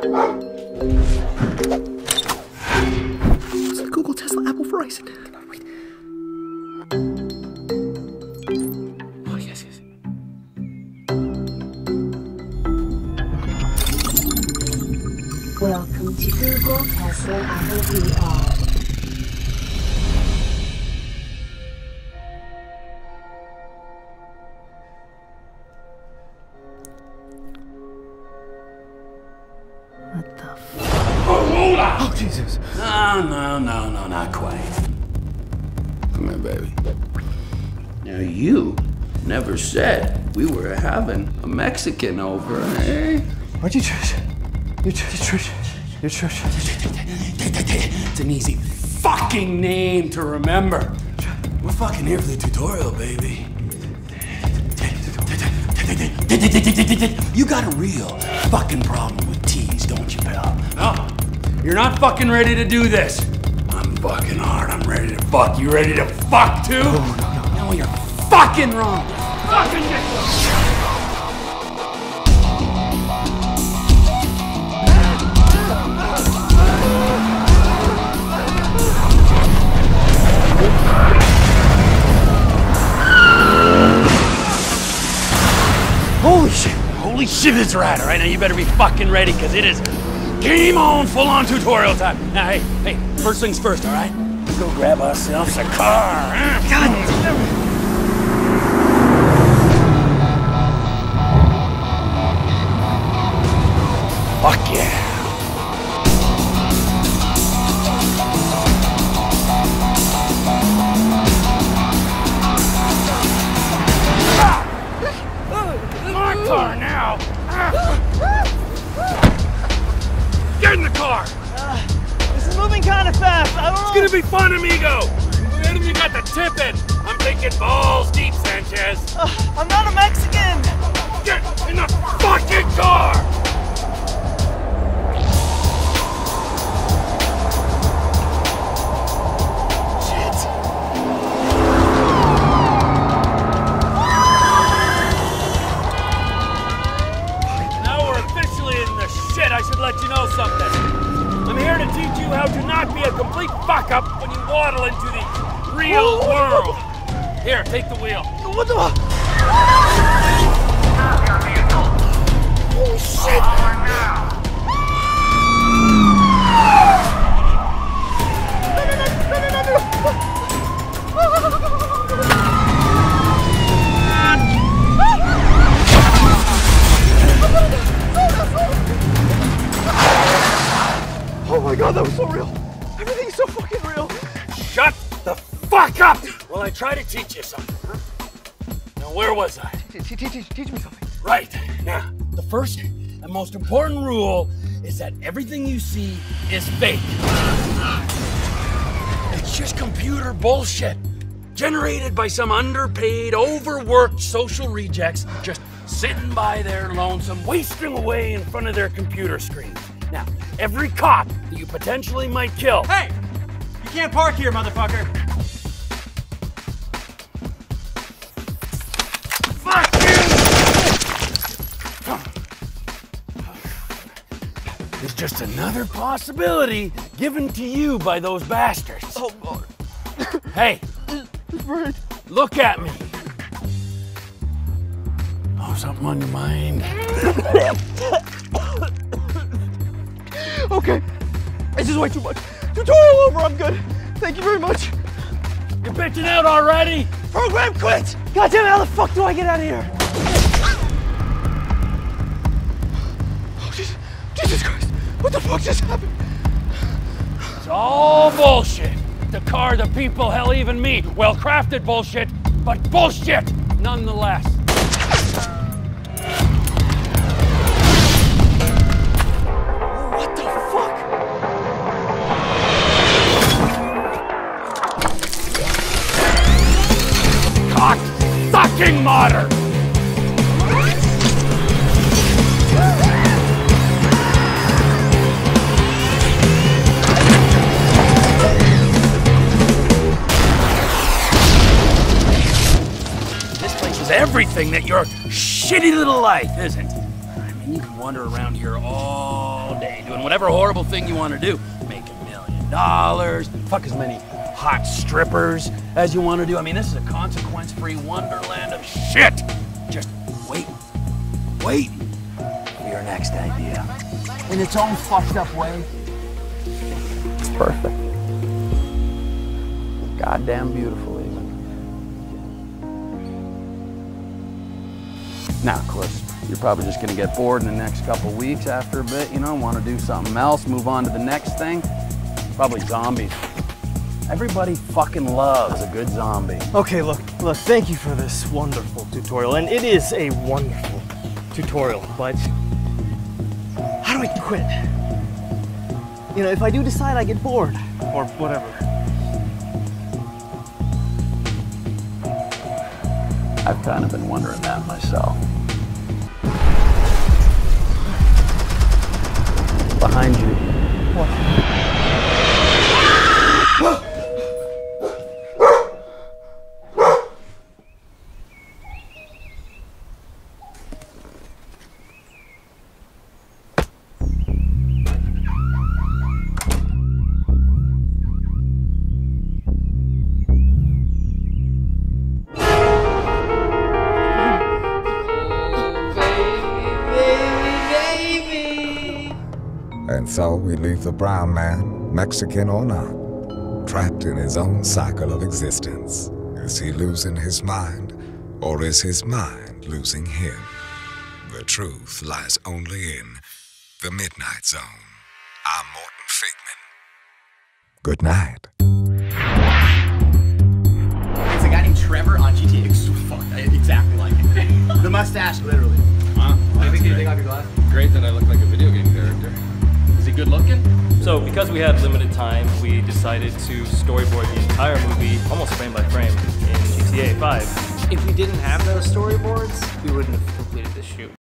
It's the Google Tesla Apple Verizon. Oh yes, yes. Welcome to Google Tesla Apple VR. Jesus. No, no, no, no, not quite. Come here, baby. Now, you never said we were having a Mexican over, eh? Why'd you church? You church, church, your church. It's an easy fucking name to remember. We're fucking here for the tutorial, baby. You got a real fucking problem with T's, don't you, pal? No. You're not fucking ready to do this. I'm fucking hard. I'm ready to fuck. You ready to fuck too? No, no, no. No, you're fucking wrong. Fucking get. Holy shit. Holy shit, it's right, now you better be fucking ready, because it is game on, full on tutorial time. Now, hey, hey, first things first, all right? Let's go grab ourselves a car. God damn Fuck yeah. Ah! My car now. Ah! Get in the car. Uh, this is moving kind of fast. I don't know. It's gonna be fun, amigo. Then you got the tipping. I'm thinking balls deep, Sanchez. Uh, I'm not a Mexican. Complete fuck up when you waddle into the real world. Here, take the wheel. What the? Oh shit! Oh my god, that was so real. Fuck up! Well, I try to teach you something, huh? Now, where was I? Teach, teach, teach, teach me something. Right. Now, the first and most important rule is that everything you see is fake. It's just computer bullshit. Generated by some underpaid, overworked social rejects just sitting by their lonesome, wasting away in front of their computer screen. Now, every cop that you potentially might kill. Hey! You can't park here, motherfucker! Just another possibility given to you by those bastards. Oh god. Hey, Right. look at me. Oh, something on your mind? Okay. This is way too much. Tutorial over. I'm good. Thank you very much. You're bitching out already? Program quit. Goddamn it! How the fuck do I get out of here? Oh Jesus! Jesus Christ! What the fuck just happened? It's all bullshit. The car, the people, hell, even me. Well crafted bullshit, but bullshit nonetheless. Everything that your shitty little life isn't. I mean, you can wander around here all day doing whatever horrible thing you want to do. Make a million dollars, fuck as many hot strippers as you want to do. I mean, this is a consequence free wonderland of shit. Just wait, wait for your next idea. In its own fucked up way, it's perfect. Goddamn beautiful, Now, of course, you're probably just gonna get bored in the next couple weeks after a bit, you know, want to do something else, move on to the next thing. Probably zombies. Everybody fucking loves a good zombie. Okay, look, look, thank you for this wonderful tutorial. And it is a wonderful tutorial, but how do I quit? You know, if I do decide I get bored or whatever. I've kind of been wondering that myself. Behind you. And we leave the brown man, Mexican or not, trapped in his own cycle of existence. Is he losing his mind, or is his mind losing him? The truth lies only in the Midnight Zone. I'm Morton Figman. Good night. It's a guy named Trevor on GTA. It's so fucked. I- Exactly like it. the mustache, literally. Huh? I think you take off your glasses. Great that I look So, because we had limited time, we decided to storyboard the entire movie, almost frame by frame, in GTA 5. If we didn't have those storyboards, we wouldn't have.